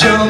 좀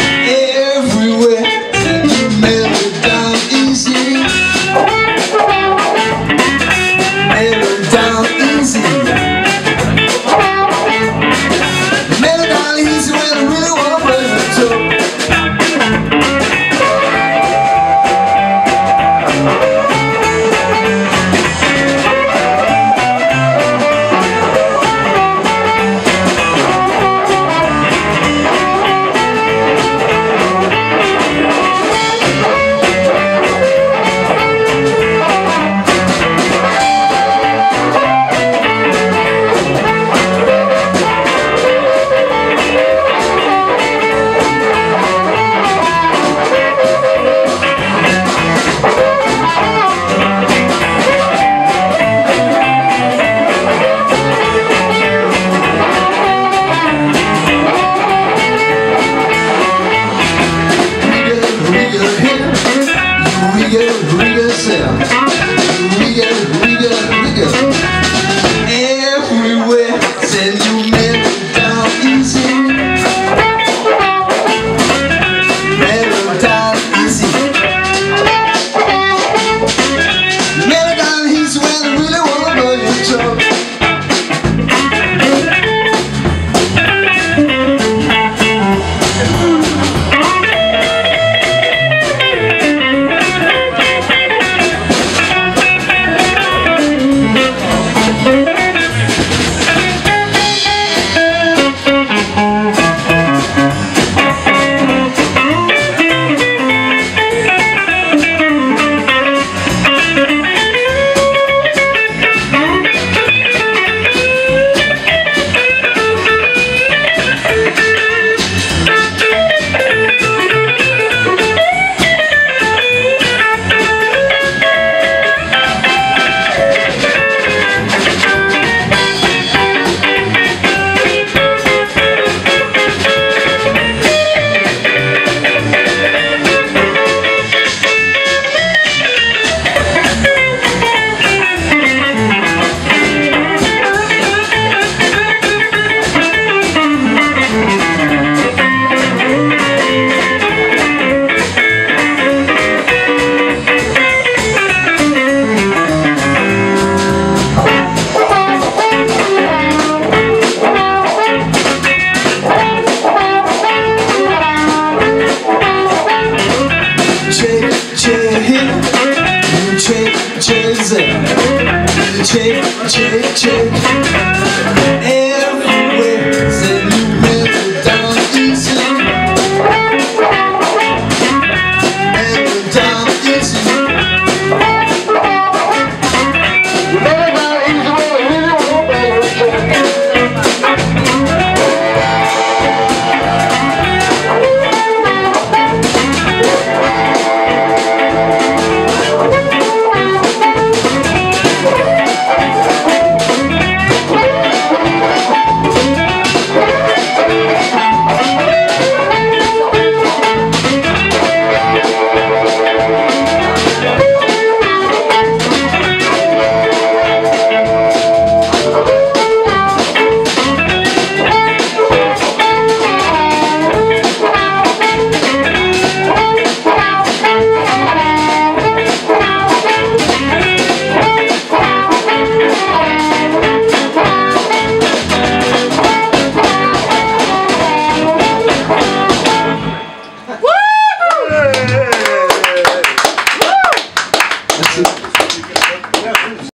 picture